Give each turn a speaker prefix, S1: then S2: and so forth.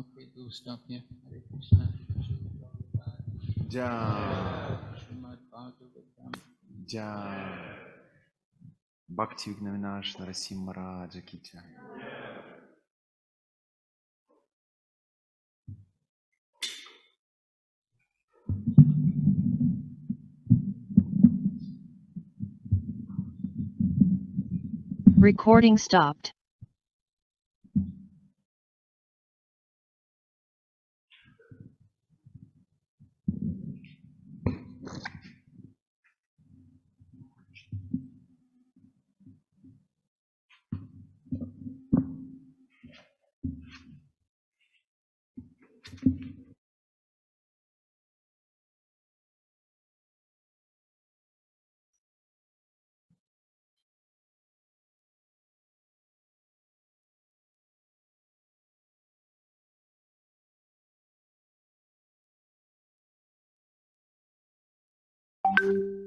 S1: Okay, do stop here. Hare Krishna.
S2: Jai.
S1: Srimad Bhagavatam.
S2: Jai. Бхакти Вигнавинаш Нарасим Мараджа Ки Джай.
S3: Recording stopped.
S4: Thank